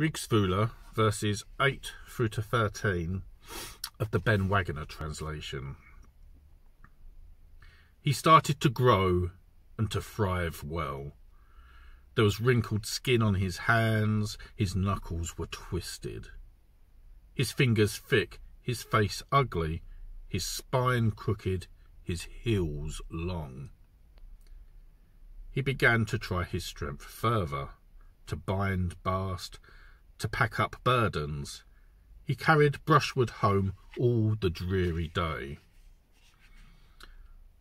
Rigsthula verses 8 through to 13 of the Ben Waggoner translation. He started to grow and to thrive well. There was wrinkled skin on his hands, his knuckles were twisted. His fingers thick, his face ugly, his spine crooked, his heels long. He began to try his strength further, to bind bast, to pack up burdens. He carried brushwood home all the dreary day.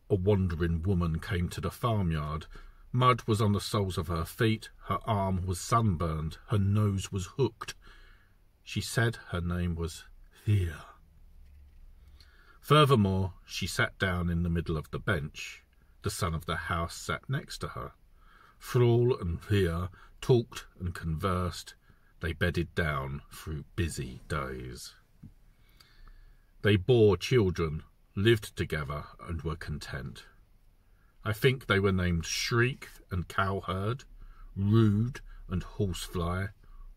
A wandering woman came to the farmyard. Mud was on the soles of her feet, her arm was sunburned, her nose was hooked. She said her name was Thea. Furthermore, she sat down in the middle of the bench. The son of the house sat next to her. Thrall and Thea talked and conversed. They bedded down through busy days. They bore children, lived together, and were content. I think they were named Shriek and Cowherd, Rude and Horsefly,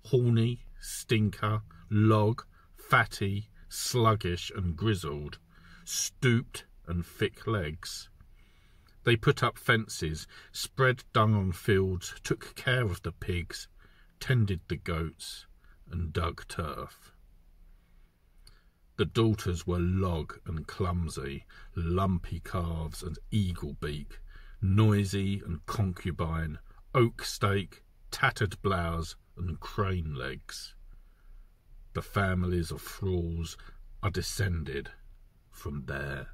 Horny, Stinker, Log, Fatty, Sluggish and Grizzled, Stooped and Thick Legs. They put up fences, spread dung on fields, took care of the pigs, tended the goats, and dug turf. The daughters were log and clumsy, lumpy calves and eagle beak, noisy and concubine, oak stake, tattered blouse, and crane legs. The families of thralls are descended from there.